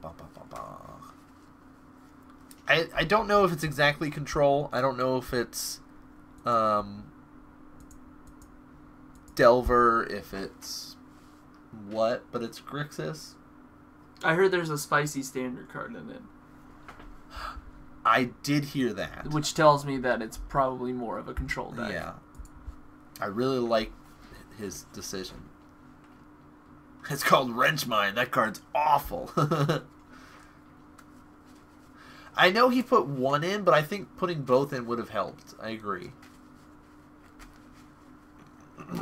Ba, ba, ba, ba. I I don't know if it's exactly control. I don't know if it's um Delver, if it's what, but it's Grixis. I heard there's a spicy standard card in it, I did hear that. which tells me that it's probably more of a control deck. Yeah. I really like his decision. It's called Wrench Mine. That card's awful. I know he put one in, but I think putting both in would have helped. I agree.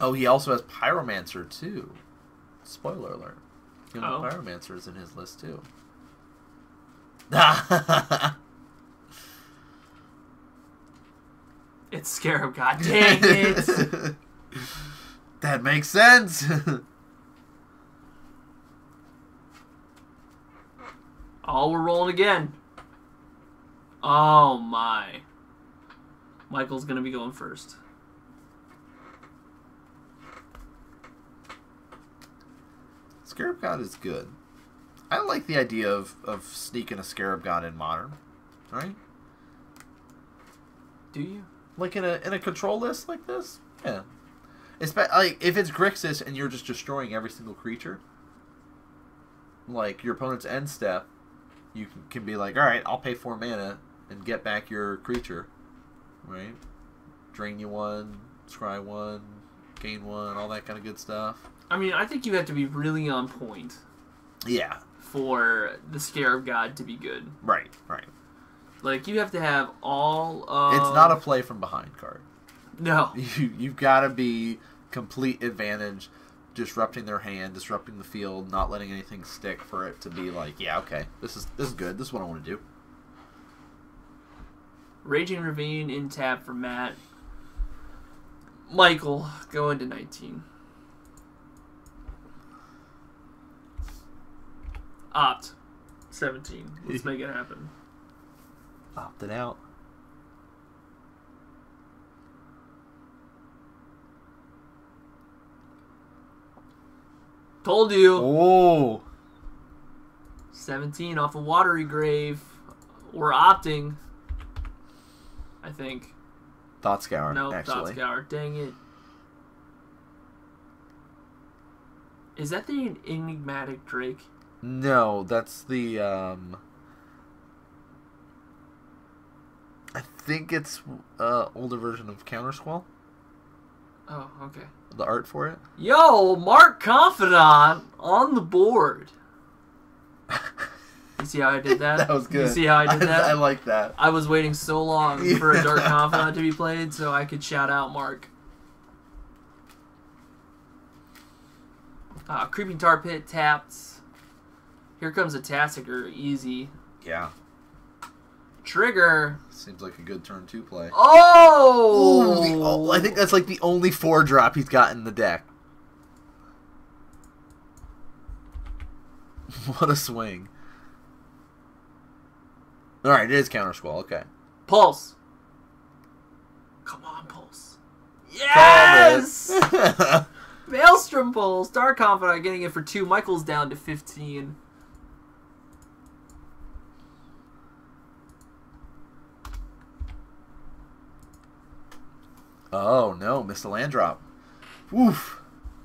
Oh, he also has Pyromancer too. Spoiler alert. Human Oh. Pyromancer is in his list too. It's Scarab God. Dang it! that makes sense. oh, we're rolling again. Oh my. Michael's gonna be going first. Scarab God is good. I like the idea of, of sneaking a Scarab God in modern. Right? Do you? Like in a in a control list like this? Yeah. Espe- like if it's Grixis and you're just destroying every single creature, like your opponent's end step, you can, can be like, all right, I'll pay four mana and get back your creature, right? Drain you one, scry one, gain one, all that kind of good stuff. I mean, I think you have to be really on point Yeah, for the Scarab God to be good. right, right. Like you have to have all of. It's not a play from behind card. no. You you've got to be complete advantage, disrupting their hand, disrupting the field, not letting anything stick for it to be like, yeah, okay, this is this is good. This is what I want to do. Raging Ravine in tap for Matt. Michael going to 19. Opt 17. Let's make it happen. Opted out. Told you. Oh, 17 off a Watery Grave. We're opting. I think. Thought Scour. No, actually. Thought Scour. Dang it. Is that the enigmatic Drake? No, that's the um. I think it's uh older version of Countersquall. Oh, okay. The art for it. Yo, Mark Confidant on the board. You see how I did that? that was good. You see how I did that? I, like that. I was waiting so long for a Dark Confidant to be played so I could shout out Mark. Uh, Creeping Tar Pit tapped. Here comes a Tasigur, easy. Yeah, Trigger. seems like a good turn to play. Oh! Ooh, oh, I think that's like the only four drop he's got in the deck. what a swing. Alright, it is counter squall, okay. Pulse. Come on, Pulse. Yes! Maelstrom Pulse. Dark Confidant getting it for two. Michael's down to 15. Oh no, missed a land drop. Woof.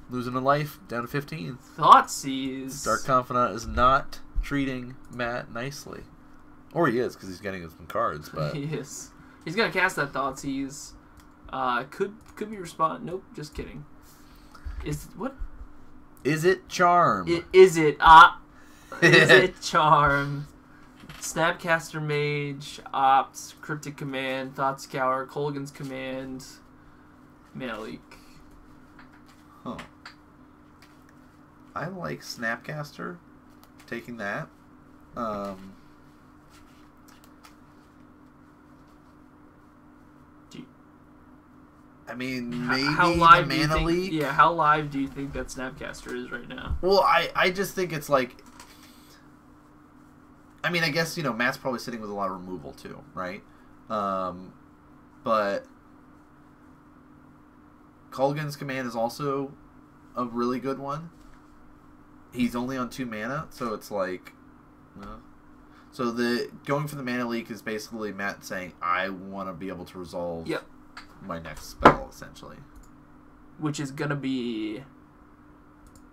Losing a life, down to 15. Thoughtseize. Dark Confidant is not treating Matt nicely. Or he is, because he's getting some cards, but. He is. He's gonna cast that Thoughtseize. Uh, could could be respond. Nope, just kidding. Is what Is it Charm? i- is it? Ah, is it Charm? Snapcaster Mage, Opt, Cryptic Command, Thought Scour, Kolaghan's Command, Malik. Huh. I like Snapcaster. Taking that. Um, you- I mean, maybe how live do you Mana think, Leak. Yeah, how live do you think that Snapcaster is right now? Well, I, I just think it's like I mean, I guess you know Matt's probably sitting with a lot of removal too, right? Um, but Kolaghan's command is also a really good one. He's only on two mana, so it's like, uh, so the going for the mana leak is basically Matt saying, "I want to be able to resolve Yep. my next spell," essentially. which is gonna be,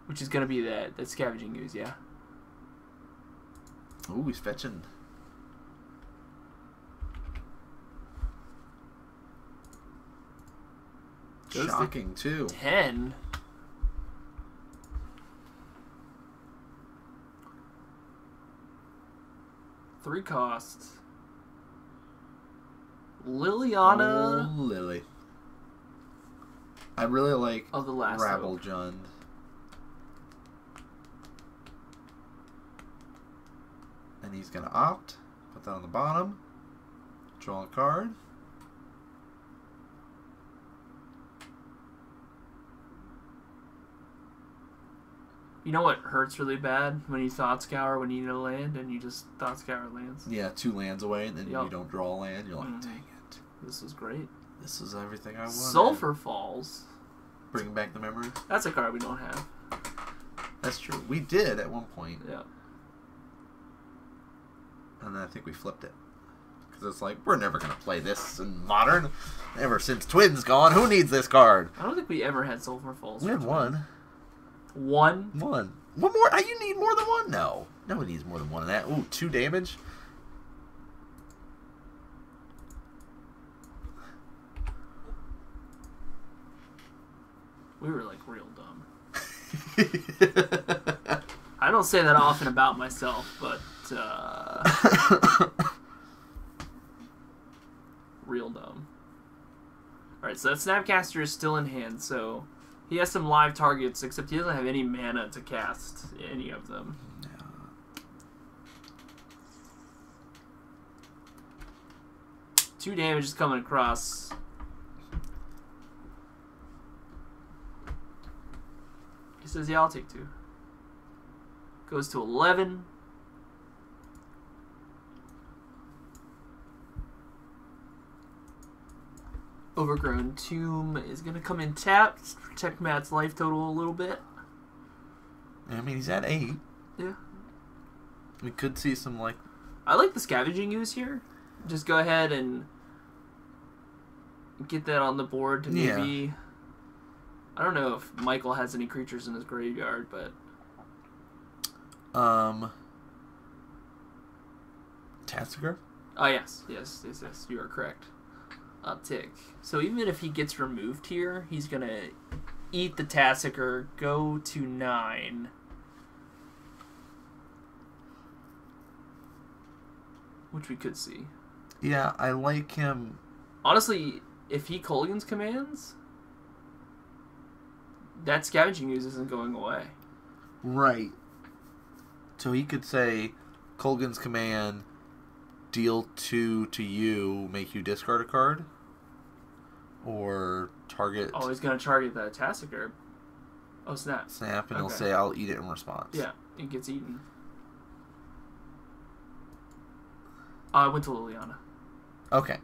which is gonna be that that scavenging ooze. Yeah. Ooh, he's fetching. Goes Shocking too. Ten. Three costs. Liliana Oh, Lily. I really like of the last Rabble Hope. Jund. And he's gonna opt. Put that on the bottom. Draw a card. You know what hurts really bad when you thought scour when you need a land and you just thought scour lands. Yeah, two lands away, and then Yup. you don't draw a land. You're like, Mhm. dang it. This is great. This is everything I want. Sulfur Falls. Bring back the memories. That's a card we don't have. That's true. We did at one point, Yeah. and then I think we flipped it. Because it's like, we're never going to play this in modern. Ever since Twin's gone, who needs this card? I don't think we ever had Sulfur Falls. We had one. One. One. One more? Ah, You need more than one? No. No one needs more than one of that. Ooh, two damage? We were like real dumb. I don't say that often about myself, but uh, real dumb. Alright, so that Snapcaster is still in hand, so he has some live targets, except he doesn't have any mana to cast any of them. Two damage is coming across. He says, yeah, I'll take two. Goes to 11. Overgrown Tomb is going to come in tapped, protect Matt's life total a little bit. I mean, he's at eight. Yeah. We could see some, like, I like the scavenging ooze here. Just go ahead and get that on the board to Yeah. maybe. I don't know if Michael has any creatures in his graveyard, but um. Tasigur? oh yes, yes, yes, yes, you are correct. Uptick. So even if he gets removed here, he's gonna eat the Tasigur, go to nine. Which we could see. Yeah, I like him. Honestly, if he Kolaghan's commands, that scavenging ooze isn't going away. Right. So he could say, Kolaghan's command, deal two to you, make you discard a card. Or target Oh, he's gonna target the Tasigur. Oh snap! snap, and he'll say, I'll eat it in response. Yeah, it gets eaten. Uh, I went to Liliana. Okay.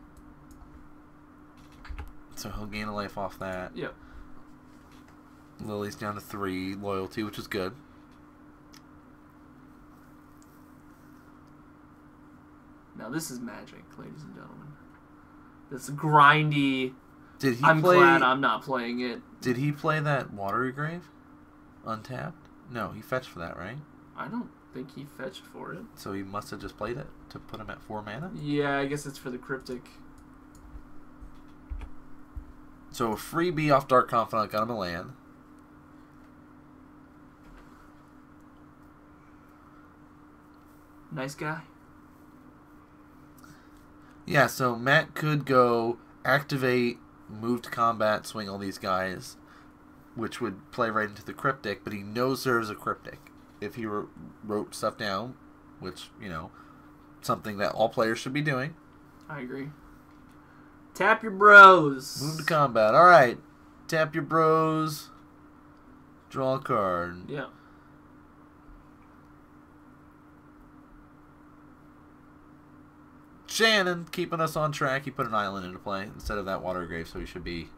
So he'll gain a life off that. Yep. Lily's down to three loyalty, which is good. Now this is magic, ladies and gentlemen. This grindy. Did he I'm play? glad I'm not playing it. Did he play that watery grave? Untapped? No, he fetched for that, right? I don't think he fetched for it. So he must have just played it to put him at four mana. Yeah, I guess it's for the cryptic. So a freebie off Dark Confidant got him a land. Nice guy. Yeah, so Matt could go activate, move to combat, swing all these guys, which would play right into the cryptic, but he knows there's a cryptic. If he wrote stuff down, which, you know, something that all players should be doing, I agree. Tap your bros. move to combat. Alright, tap your bros, draw a card. Yeah. Shannon keeping us on track. He put an island into play instead of that water grave, so he should be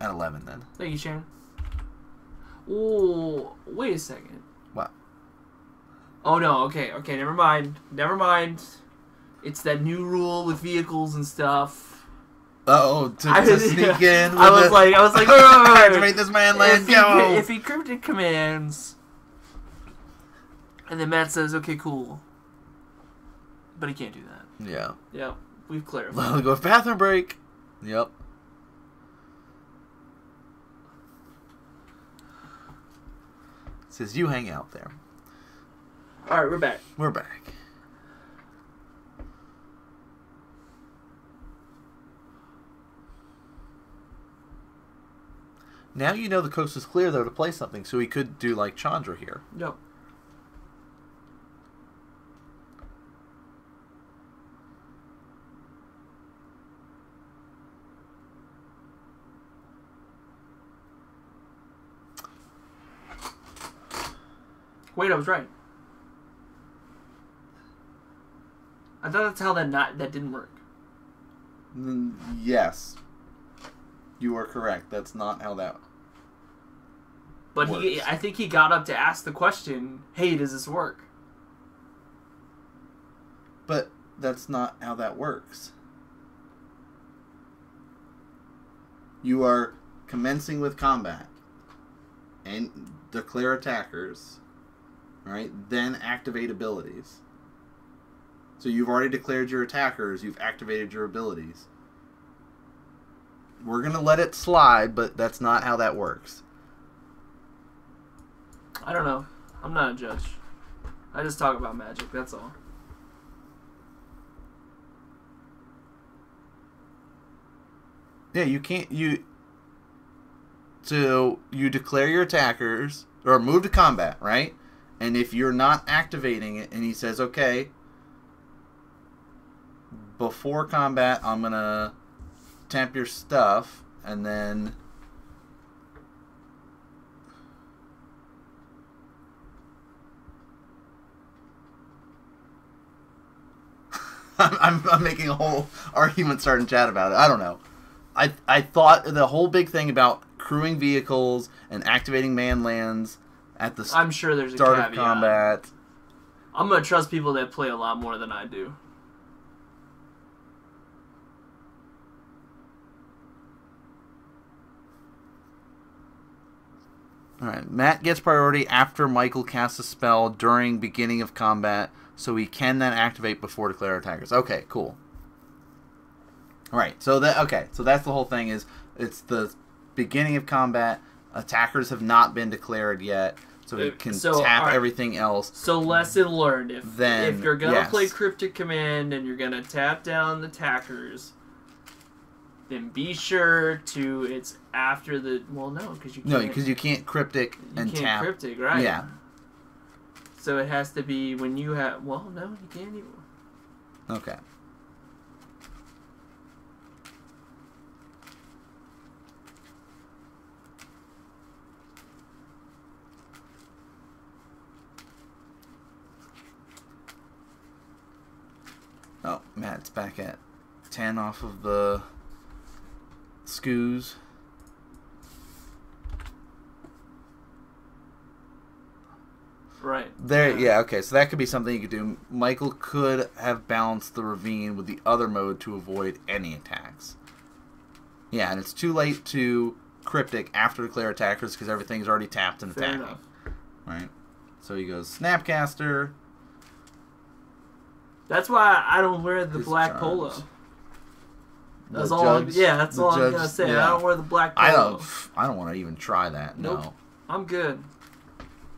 at 11 then. Thank you, Shannon. Oh, wait a second. What? Oh no. Okay. Okay. Never mind. Never mind. It's that new rule with vehicles and stuff. Oh, to, I to was- sneak in. I was like, I was like, wait, wait, wait. activate this man land. if, he, Go. if he cryptic commands, and then Matt says, "Okay, cool," but he can't do that. Yeah. Yeah, we've clarified. Let me go with bathroom break. Yep. Says you hang out there. All right, we're back. We're back. Now you know the coast is clear though to play something, so he could do like Chandra here. Yep. Wait, I was right. I thought that's how that not that didn't work. Yes. You are correct. That's not how that. But he, I think he got up to ask the question, "Hey, does this work?" But that's not how that works. You are commencing with combat and declare attackers, right? Then activate abilities. So you've already declared your attackers, you've activated your abilities. We're going to let it slide, but that's not how that works. I don't know. I'm not a judge. I just talk about magic. That's all. Yeah, you can't you so you declare your attackers or move to combat, right? And if you're not activating it and he says, "Okay, before combat, I'm going to tamp your stuff and then I'm, I'm, I'm making a whole argument starting chat about it. I don't know. I I thought the whole big thing about crewing vehicles and activating man lands at the I'm sure there's a start caveat. of combat. I'm gonna trust people that play a lot more than I do. All right, Matt gets priority after Michael casts a spell during beginning of combat, so he can then activate before declare attackers. Okay, cool. All right, so that okay, so that's the whole thing. Is it's the beginning of combat. Attackers have not been declared yet, so Uh, can so, tap right. everything else. So lesson learned: if Then, if you're gonna yes. play cryptic command and you're gonna tap down the attackers, then be sure to it's after the well no because you can't, No, because you can't cryptic you and can't tap. cryptic right Yeah. So it has to be when you have well no you can't even Okay. Oh, Matt's back at 10 off of the scoos. right There, yeah, okay, so that could be something you could do. Michael could have balanced the ravine with the other mode to avoid any attacks. Yeah, and it's too late to cryptic after declare attackers because everything's already tapped and fair attacking. enough Right. So he goes Snapcaster. That's why I don't wear the black polo that's the all I'm- judge- yeah that's all I'm gonna say yeah. I don't wear the black polo I don't. I don't want to even try that. Nope. No. I'm good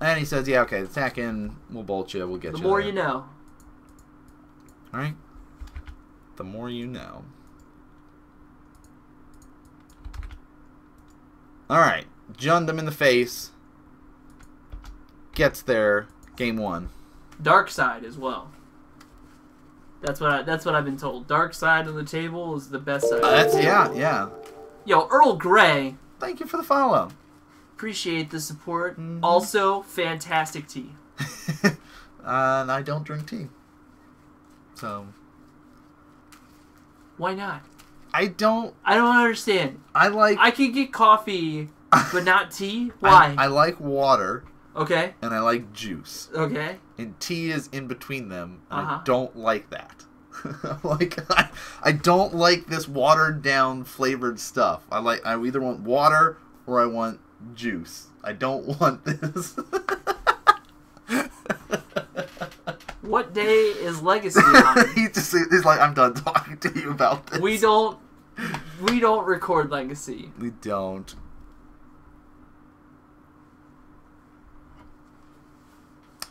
And he says, "Yeah, okay, attack in. We'll bolt you. We'll get the you." The more there." you know All right. The more you know. All right. Junned him in the face. Gets there. Game one. dark side as well that's what I, that's what I've been told dark side of the table is the best side Uh, that's yeah, yeah. yo Earl Grey Thank you for the follow. appreciate the support Mhm. also fantastic tea uh, and I don't drink tea. So Why not? I don't. I don't understand. I like. I can get coffee, but not tea. Why? I, I like water okay. and I like juice, Okay. and tea is in between them. Uh-huh. I don't like that. like I, I don't like this watered down flavored stuff. I like. I either want water or I want juice. I don't want this. What day is Legacy on? he just he's like, I'm done talking to you about this. we don't. We don't record Legacy. We don't.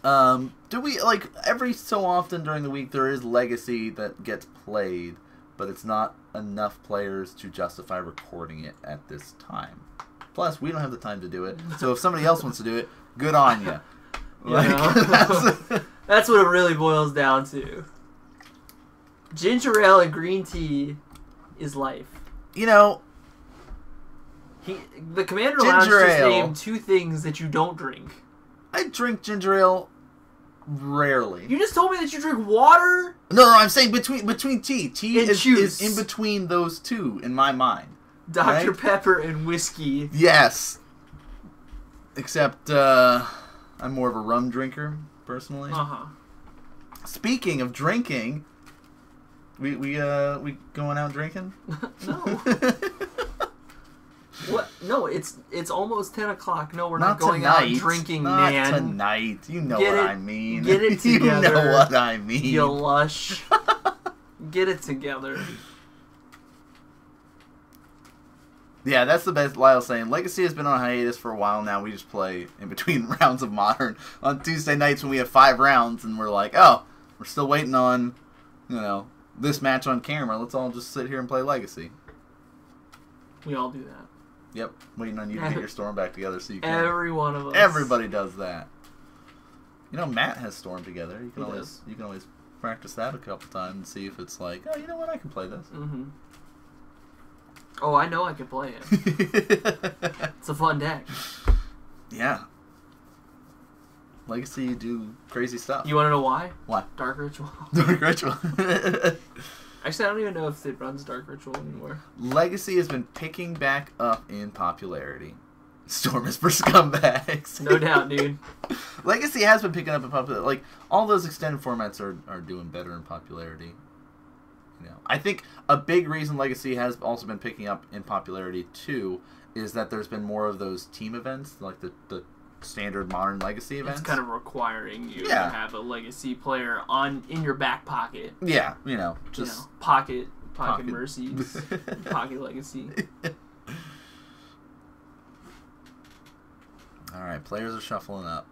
Um, do we like every so often during the week there is legacy that gets played, but it's not enough players to justify recording it at this time. Plus, we don't have the time to do it. So if somebody else wants to do it, good on you. You know? That's what it really boils down to. Ginger ale and green tea is life. you know, He, the Commander Lounge Ginger just named two things that you don't drink. I drink ginger ale rarely. You just told me that you drink water. No, no, I'm saying between between tea. Tea And is, juice. is in between those two in my mind. Dr. Right? Pepper and whiskey. Yes. Except uh, I'm more of a rum drinker personally. Uh huh. Speaking of drinking, we we uh we going out drinking? no. What? No, it's it's almost ten o'clock. No, we're not, not going tonight. out drinking, not man. tonight. You know Get what it- I mean. get it together. you know what I mean. You lush. Get it together. Yeah, that's the best. Lyle saying Legacy has been on hiatus for a while now. We just play in between rounds of Modern on Tuesday nights when we have five rounds, and we're like, oh, we're still waiting on, you know, this match on camera. Let's all just sit here and play Legacy. We all do that. Yep, waiting on you to get your storm back together so you can. Every one of us. Everybody does that. You know, Matt has storm together. You can He always does. you can always practice that a couple times and see if it's like, oh, you know what, I can play this. Mm-hmm. Oh, I know I can play it. It's a fun deck. yeah. Legacy, you do crazy stuff. You want to know why? Why? Dark Ritual. Dark Ritual. Actually, I don't even know if it runs Dark Ritual anymore. Legacy has been picking back up in popularity. Storm is for scumbags. No doubt, dude. Legacy has been picking up in popularity. Like all those extended formats are, are doing better in popularity. You know, I think a big reason Legacy has also been picking up in popularity too is that there's been more of those team events, like the, the standard modern Legacy events. It's kind of requiring you Yeah. to have a legacy player on in your back pocket. yeah, you know, You just know, pocket, pocket, Pocket. mercies, pocket legacy. all right. Players are shuffling up.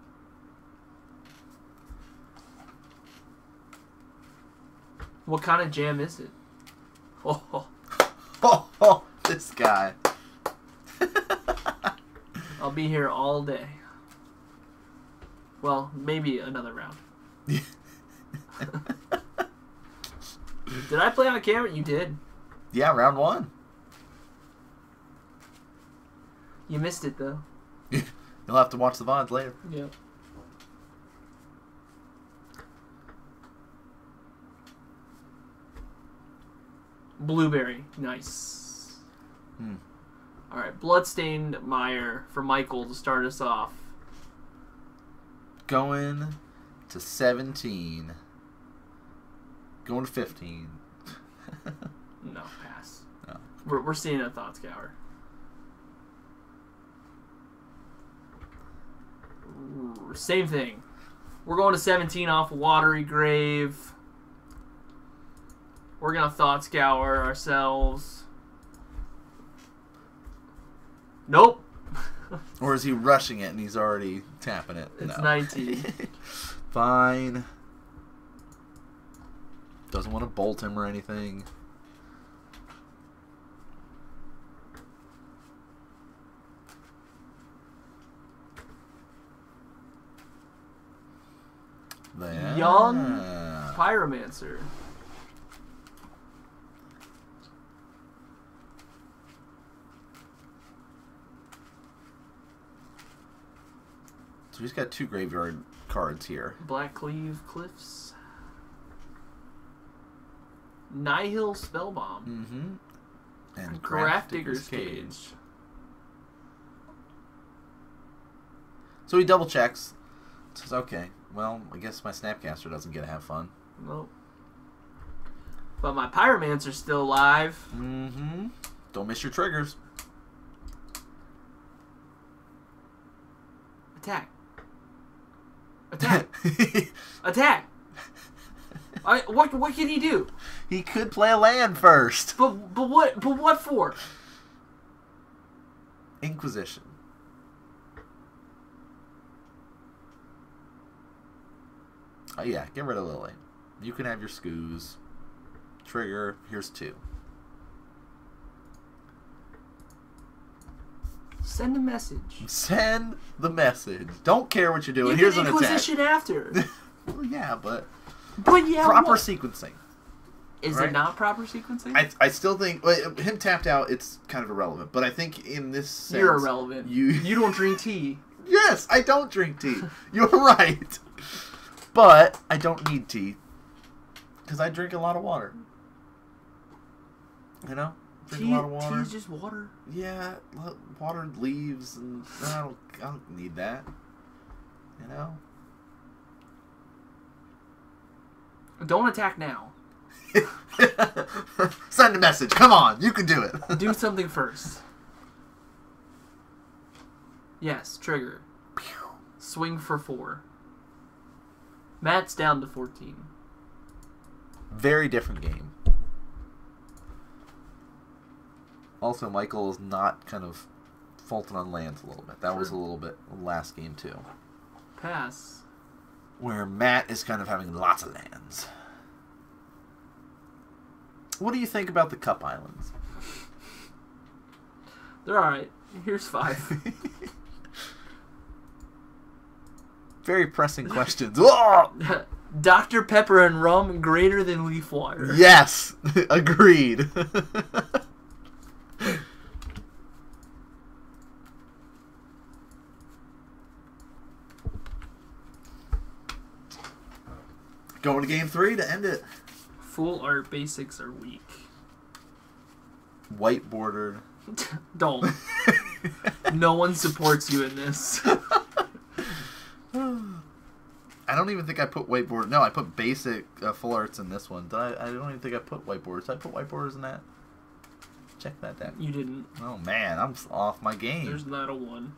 What kind of jam is it? Oh, Oh, oh this guy. I'll be here all day. Well, maybe another round. Did I play on camera? You did. yeah, round one. You missed it though. You'll have to watch the VODs later. Yep. Blueberry, nice. Hmm. All right, bloodstained Mire for Michael to start us off. Going to 17. Going to 15. No, pass. No. We're, we're seeing a thought scour. Same thing. We're going to 17 off Watery Grave. We're gonna thought scour ourselves. Nope. Or is he rushing it and he's already tapping it? It's no. 19. Fine. Doesn't want to bolt him or anything. There. Young Pyromancer. So he's got two graveyard cards here. Blackcleave Cliffs. Nihil Spellbomb. Mm-hmm. And Grafdigger's Cage. So he double checks. Says, okay, well, I guess my Snapcaster doesn't get to have fun. Nope. But my Pyromancer's are still alive. Mm-hmm. Don't miss your triggers. Attack. Attack. I, what what can he do? he could play a land first. But but what but what for? Inquisition. Oh yeah, get rid of Lily. You can have your scoos. Trigger, here's two. Send a message. Send the message. Don't care what you're doing. You here's an Inquisition after. well, yeah, but but yeah, proper what? sequencing. Is right? it not proper sequencing? I, I still think well, him tapped out. It's kind of irrelevant, but I think in this sense, You're irrelevant. You You don't drink tea. yes, I don't drink tea. You're right, but I don't need tea because I drink a lot of water. You know, drink Tea, a lot of water. tea is just water. Yeah, lo- water leaves, and I don't, I don't need that. You know. Don't attack now. Send a message. Come on, you can do it. Do something first. Yes, trigger. Pew. Swing for four. Matt's down to 14. Very different game. Also, Michael is not kind of faulting on lands a little bit. That was a little bit last game too, Pass. where Matt is kind of having lots of lands. What do you think about the Cup Islands? They're alright. Here's five. Very pressing questions. Dr. Pepper and rum greater than leaf water. Yes, agreed. Going to game three to end it. Full art basics are weak. White bordered. Don't. no one supports you in this. I don't even think I put whiteboard. No, I put basic uh, full arts in this one. Did I? I don't even think I put whiteboards. Did I put whiteboards in that? Check that deck. You didn't. Oh man, I'm off my game. There's not a one.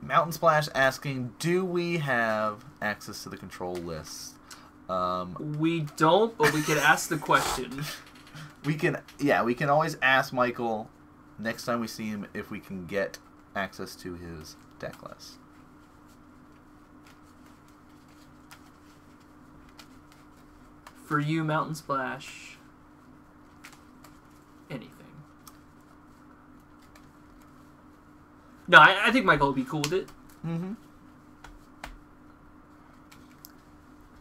Mountain Splash asking, do we have access to the control list? Um, We don't, but we could ask the question. we can, yeah, we can always ask Michael next time we see him if we can get access to his deck list. For you, Mountain Splash. Anything. No, I, I think Michael would be cool with it. Mm-hmm.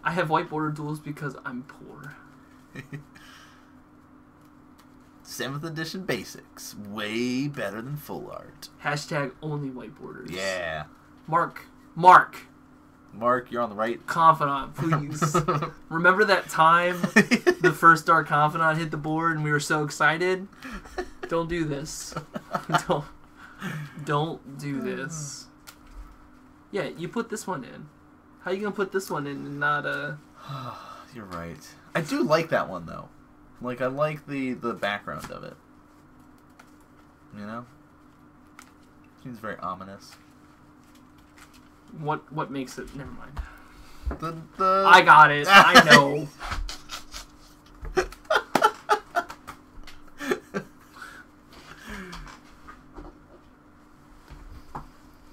I have whiteboard duels because I'm poor. Seventh edition basics, way better than full art. Hashtag only whiteboarders. Yeah, Mark. Mark. Mark, you're on the right. Confidant, please. Remember that time the first Dark Confidant hit the board and we were so excited? Don't do this. don't, don't do this. Yeah, you put this one in. How you gonna put this one in and not uh You're right. I do like that one though. Like I like the the background of it. You know, seems very ominous. what what makes it never mind. The the I got it. I know.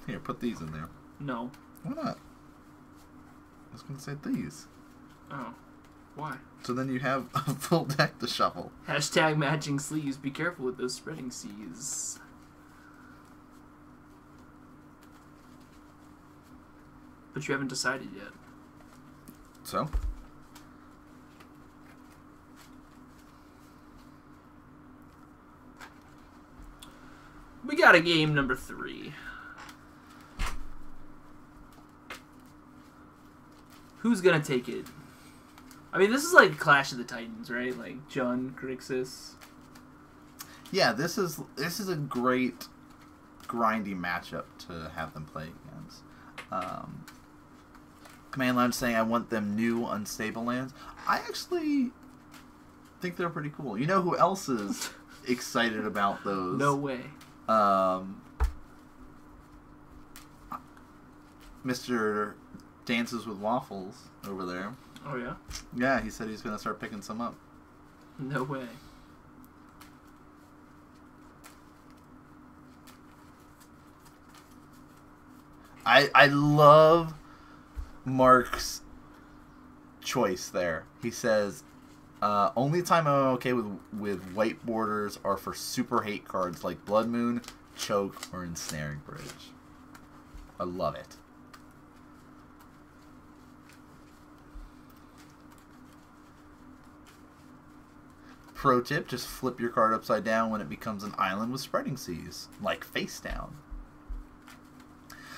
Here, put these in there. No. Why not? I was gonna say these. Oh. Why? So then you have a full deck to shuffle. Hashtag matching sleeves. Be careful with those spreading seas. But you haven't decided yet. So We got a game number three. Who's gonna take it? I mean, this is like Clash of the Titans, right? Like Jund Grixis. Yeah, this is this is a great grindy matchup to have them play against. Um, Command Lounge saying I want them new unstable lands. I actually think they're pretty cool. You know who else is excited about those? No way. Um, Mr. Dances with Waffles over there. Oh yeah. Yeah, he said he's gonna start picking some up. No way. I I love Mark's choice there. He says, uh, "Only time I'm okay with with white borders are for super hate cards like Blood Moon, Choke, or Ensnaring Bridge." I love it. Pro tip: Just flip your card upside down when it becomes an island with spreading seas, like face down.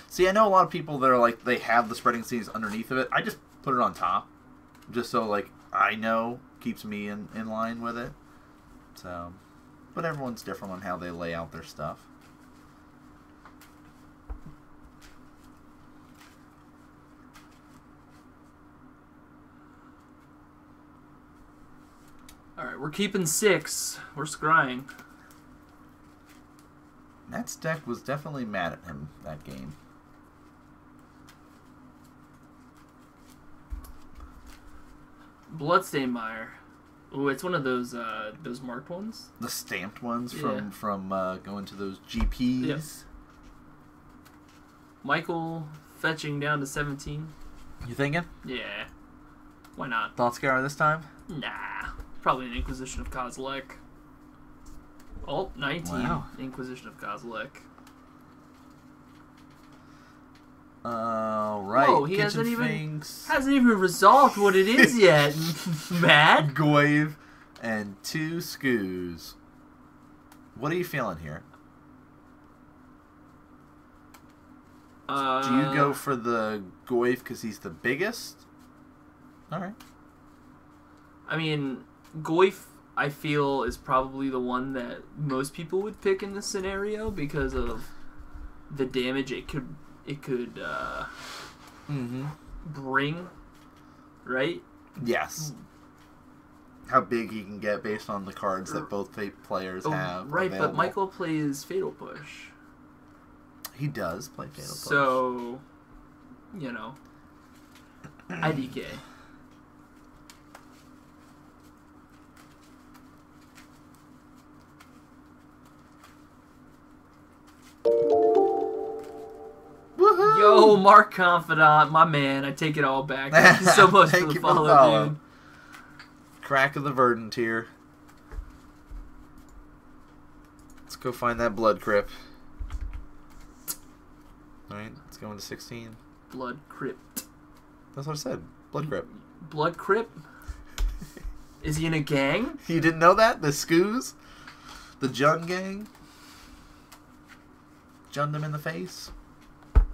See, I know a lot of people that are like they have the spreading seas underneath of it. I just put it on top, just so like I know keeps me in in line with it. So, but everyone's different on how they lay out their stuff. All right, we're keeping six. We're scrying. Matt's deck was definitely mad at him that game. Bloodstain Mire. Ooh, it's one of those uh those marked ones. The stamped ones Yeah. from from uh, going to those GPs. Yep. Michael fetching down to 17. You thinking Yeah. Why not? Thoughtscour this time? Nah. Probably an Inquisition of Kozilek. Oh, 19. Wow. Inquisition of Kozilek. All right. Whoa, he Kitchen hasn't even- Finks, Hasn't even resolved what it is yet. Mad? Goyf, and two Skoos. What are you feeling here? Uh, Do you go for the Goyf because he's the biggest? All right. I mean, Goyf, I feel, is probably the one that most people would pick in this scenario because of the damage it could it could uh, Mm-hmm. bring, right? Yes. How big he can get based on the cards that both players Oh, have. right, but. Michael plays Fatal Push, He does play Fatal Push. so you know, IDK. Mark Confidant, my man, I take it all back. Thank you so much for the follow, follow. dude. Crack of the Verdant here. Let's go find that blood crypt. Alright, let's go into 16. Blood Crypt. That's what I said. Blood crypt. Blood Crypt? Is he in a gang? You didn't know that? The Skoos? The Jun gang? Junned them in the face?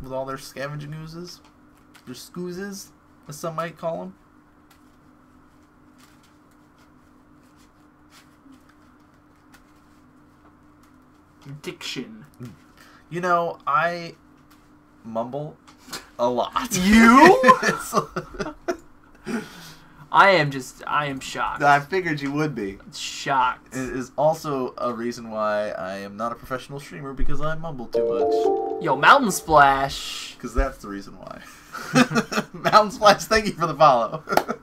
With all their scavenging oozes? Their scoozes, as some might call them? Diction. You know, I mumble a lot. You? I am just, I am shocked. I figured you would be. shocked. It is also a reason why I am not a professional streamer because I mumble too Yo, Mountain Splash. Because that's the reason why. Mountain Splash, thank you for the follow.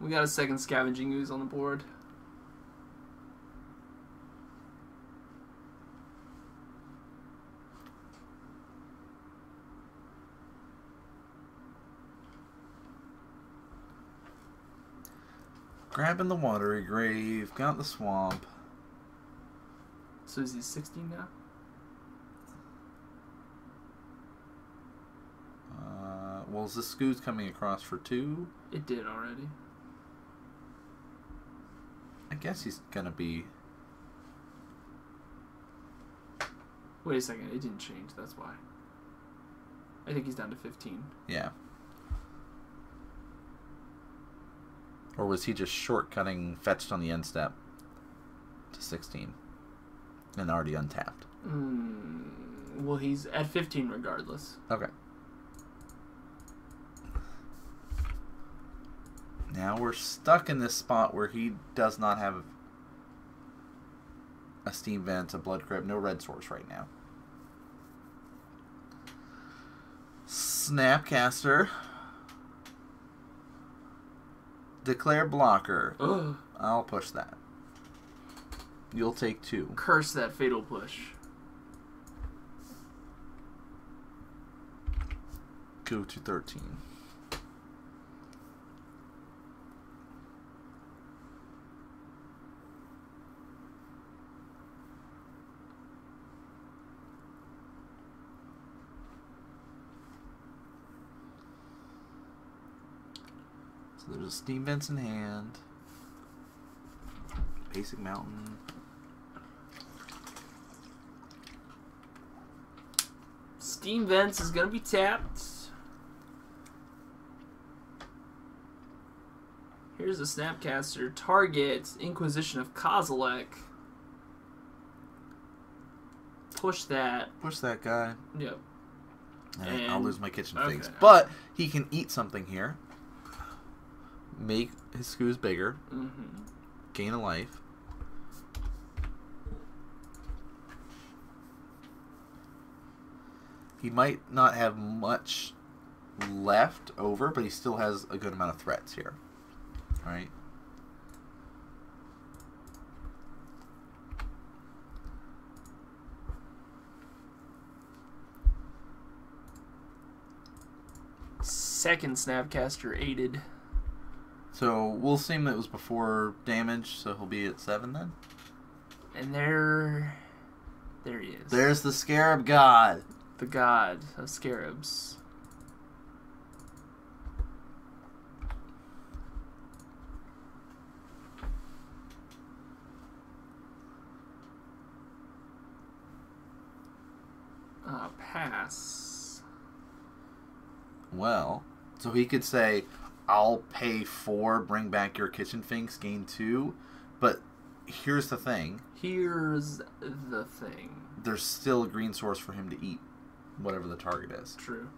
We got a second Scavenging Ooze on the board. Grabbing the watery grave, got the swamp. So is he 16 now? Uh, well, is this Scoo's coming across for two? It did already. I guess he's gonna be. Wait a second, it didn't change, that's why. I think he's down to 15. Yeah. Or was he just shortcutting fetched on the end step to 16 and already untapped? Mm, well, he's at 15 regardless. Okay. Now we're stuck in this spot where he does not have a steam vent, a Blood Crypt, no red source right now. Snapcaster. Declare blocker. Ugh. I'll push that. You'll take two. Curse that fatal push. Go to 13. So there's a steam vents in hand. Basic mountain. Steam Vents is gonna be tapped. Here's a Snapcaster. Target Inquisition of Kozilek. Push that. Push that guy. Yep. And I'll lose my kitchen okay. things. But he can eat something here. Make his scoos bigger. Mm-hmm. Gain a life. He might not have much left over, but he still has a good amount of threats here. Alright? Second Snapcaster aided. So we'll assume that it was before damage, so he'll be at 7 then? And there. There he is. There's the Scarab God. the god of scarabs. Uh, pass. Well, so he could say, I'll pay four, bring back your kitchen finks, gain two. But here's the thing Here's the thing. there's still a green source for him to eat, whatever the target is. True.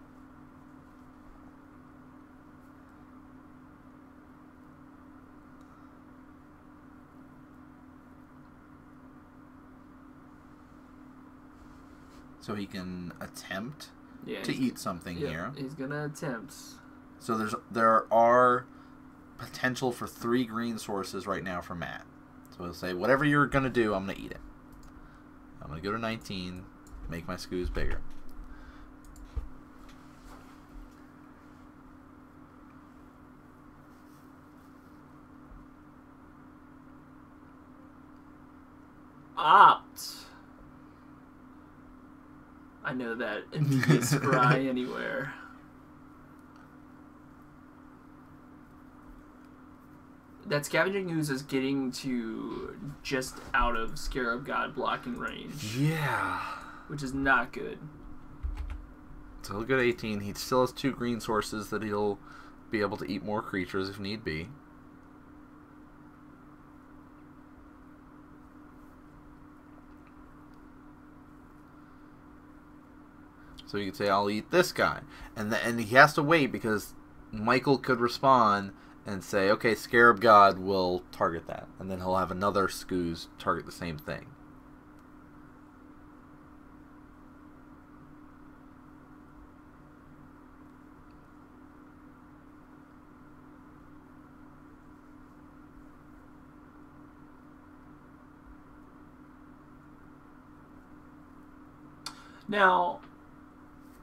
So he can attempt Yeah. to eat something yeah, here. He's gonna attempt. So there's there are potential for three green sources right now for Matt. So he'll say, whatever you're gonna do, I'm gonna eat it. I'm gonna go to 19, make my scoos bigger. Opt. I know that it immediate scry anywhere. That scavenging ooze is getting to just out of Scarab God blocking range, Yeah. which is not good. So he'll go to 18. He still has two green sources that he'll be able to eat more creatures if need be. So you could say, "I'll eat this guy," and the, and he has to wait because Michael could respond and say, "Okay, Scarab God will target that," and then he'll have another Scoos target the same thing. Now,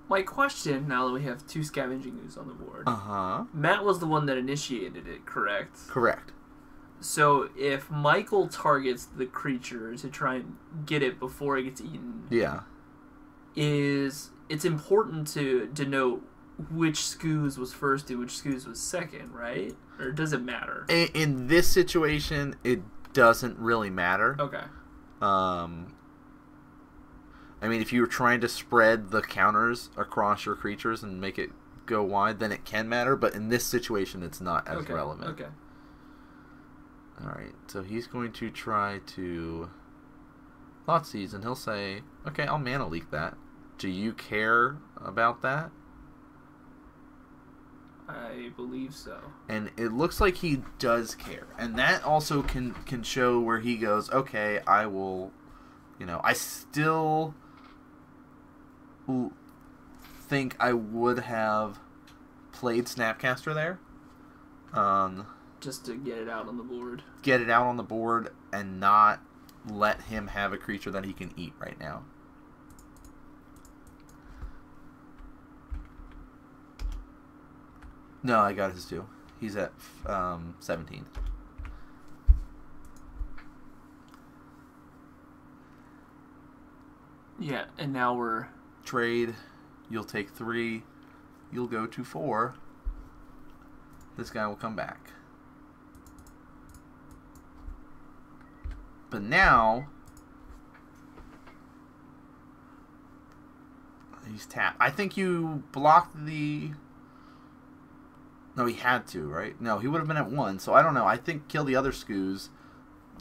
my question now that we have two scavenging ooze on the board, Uh huh. Matt was the one that initiated it, correct? Correct. So if Michael targets the creature to try and get it before it gets eaten, Yeah. is it's important to denote which scoos was first and which scoos was second, right? Or does it matter? in, in this situation, it doesn't really matter. Okay. Um, I mean, if you were trying to spread the counters across your creatures and make it go wide, then it can matter. But in this situation, it's not as okay. relevant. Okay. Alright, so he's going to try to Thoughtseize, and he'll say, Okay, I'll mana leak that. Do you care about that? I believe so. And it looks like he does care. And that also can can show where he goes, Okay, I will you know, I still l- think I would have played Snapcaster there. Um Just to get it out on the board. get it out on the board and not let him have a creature that he can eat right now. No, I got his two. He's at um, 17. Yeah, and now we're Trade. You'll take three. You'll go to four. This guy will come back. But now he's tapped. I think you blocked the. No, he had to, right? No, he would have been at one. So I don't know. I think kill the other scoos.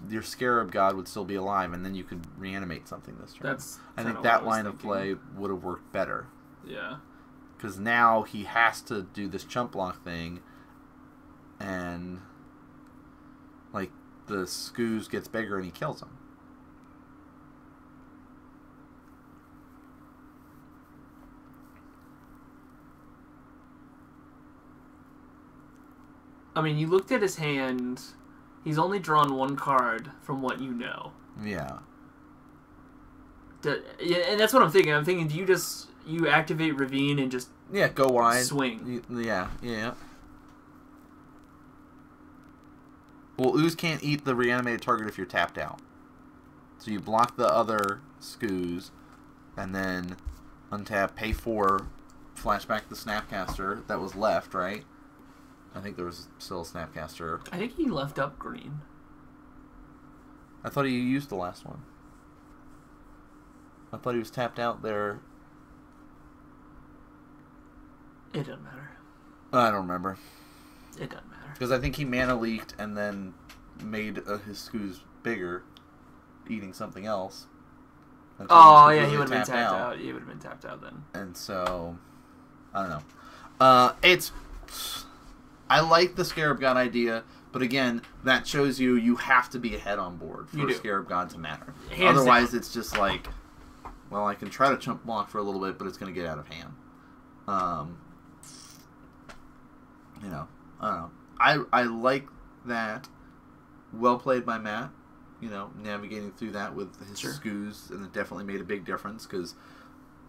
Your scarab god would still be alive, and then you could reanimate something this turn. that's. I think that line of play would have worked better Yeah. because now he has to do this chump block thing, and like the scoos gets bigger and he kills him. I mean, you looked at his hand. He's only drawn one card from what you know. Yeah, D- yeah, and that's what I'm thinking. I'm thinking, do you just you activate Ravine and just yeah, go wide, Swing. Yeah, yeah. Well, ooze can't eat the reanimated target if you're tapped out. So you block the other scoos, and then untap, pay four, flashback the snapcaster that was left, right? I think there was still a snapcaster. I think he left up green. I thought he used the last one. I thought he was tapped out there. It doesn't matter. I don't remember. It doesn't matter. Because I think he mana leaked and then made uh, his scoos bigger, eating something else. Oh was yeah, he would have been tapped out. He would have been tapped out then. And so, I don't know. Uh, it's. I like the Scarab God idea, but again, that shows you you have to be ahead on board for. Scarab God to matter. Hands Otherwise, down. it's just like, well, I can try to chump block for a little bit, but it's going to get out of hand. Um, you know, I don't know. I I like that. Well played by Matt. You know, navigating through that with his Sure. scoos, and it definitely made a big difference because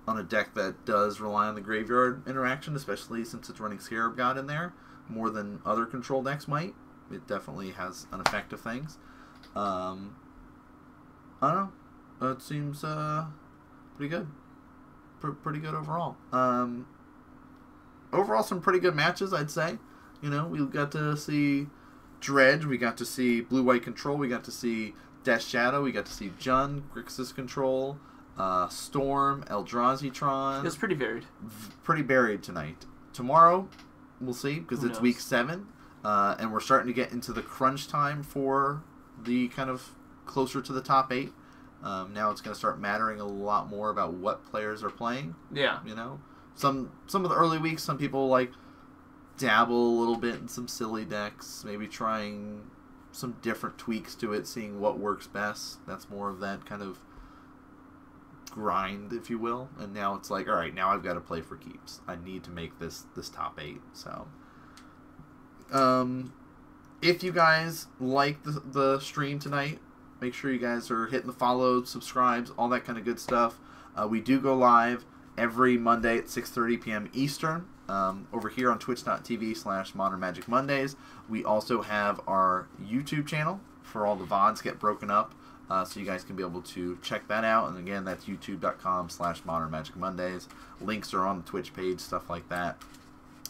on a deck that does rely on the graveyard interaction, especially since it's running Scarab God in there more than other control decks might, it definitely has an effect of things. Um, I don't know. It seems uh, pretty good. Pr- pretty good overall. Um, overall, some pretty good matches, I'd say. You know, we got to see Dredge, we got to see Blue White Control, we got to see Death Shadow, we got to see Jund, Grixis Control, uh, Storm, Eldrazi Tron. It was pretty varied. v- pretty varied tonight. Tomorrow, we'll see because it's knows? week seven, uh, and we're starting to get into the crunch time for the kind of closer to the top eight. Um, now it's going to start mattering a lot more about what players are playing. Yeah. You know, some some of the early weeks, some people like dabble a little bit in some silly decks, maybe trying some different tweaks to it, seeing what works best. That's more of that kind of grind, if you will. And now it's like, all right, now I've got to play for keeps. I need to make this this top eight. So, um, if you guys like the the stream tonight, make sure you guys are hitting the follow, subscribes, all that kind of good stuff. Uh, we do go live every Monday at 6:30 p.m. Eastern um, over here on Twitch.tv slash Modern Magic Mondays. We also have our YouTube channel for all the VODs get broken up, uh, so you guys can be able to check that out. And again, that's YouTube.com slash Modern Magic Mondays. Links are on the Twitch page, stuff like that.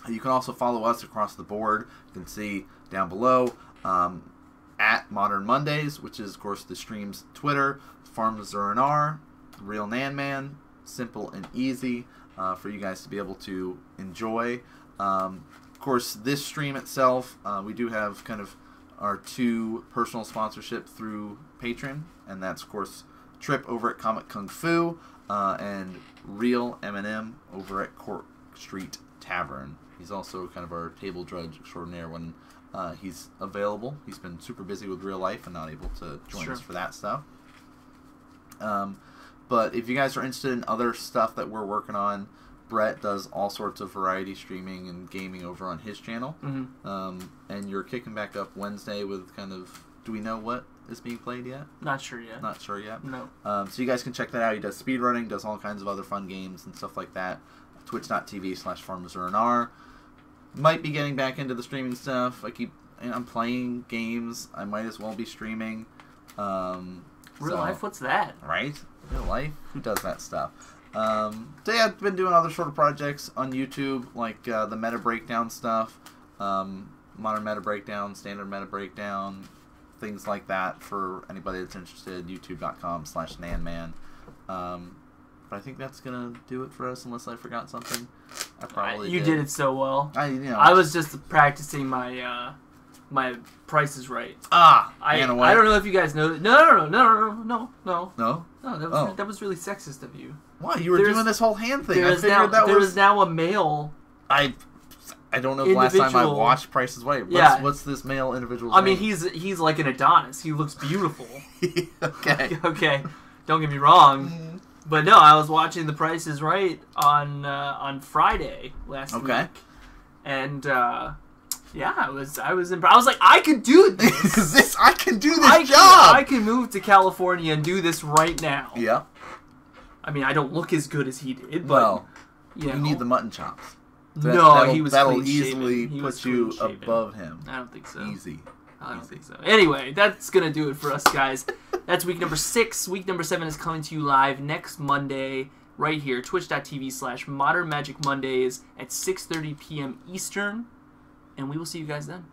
You can also follow us across the board. You can see down below um, at Modern Mondays, which is, of course, the stream's Twitter. Farms R, Real Nan Man, simple and easy uh, for you guys to be able to enjoy. Um, of course, this stream itself, uh, we do have kind of our two personal sponsorship through Patreon, and that's of course Trip over at Comic Kung Fu uh, and Real Eminem over at Cork Street Tavern. He's also kind of our table drudge extraordinaire when uh, he's available. He's been super busy with real life and not able to join Sure. us for that stuff. Um, but if you guys are interested in other stuff that we're working on, Brett does all sorts of variety streaming and gaming over on his channel. hmm Um, and you're kicking back up Wednesday with kind of. Do we know what is being played yet? Not sure yet. Not sure yet. No. Um, so you guys can check that out. He does speedrunning, does all kinds of other fun games and stuff like that. Twitch.tv slash FarmofZurEnArrh. Might be getting back into the streaming stuff. I keep. I'm playing games. I might as well be streaming. Um, Real so- life, what's that? right? Real life? Who does that stuff? Um, yeah, I've been doing other sort of projects on YouTube, like uh, the meta breakdown stuff, um, modern meta breakdown, standard meta breakdown, things like that for anybody that's interested. YouTube.com slash Nanman. Um, but I think that's gonna do it for us, unless I forgot something. I probably you did it so well. I you know I was just practicing my uh, my Price is Right. ah I Anna I don't know if you guys know. No, no, no, no, no, no, no, No, no. That was Oh. that was really sexist of you. Why you were There's- doing this whole hand thing? I figured now that there was is now a male. I I don't know the last time I watched Price is Right. What's, Yeah. what's this male individual? I mean, name? he's he's like an Adonis. He looks beautiful. okay. okay, don't get me wrong. Mm, But no, I was watching The Price is Right on uh, on Friday last Okay. week, and uh, yeah, I was I was imp- I was like I could do this. this I can do this I job. can, I can move to California and do this right now. yeah. I mean, I don't look as good as he did, but Well, you, you need the mutton chops. That- no, that'll, he was that'll easily put you shaven. above him. I don't think so. Easy. I don't Easy. think so. Anyway, that's gonna do it for us, guys. That's week number six. Week number seven is coming to you live next Monday, right here, twitch.tv slash modern magic Mondays at 6.30 p.m. Eastern. And we will see you guys then.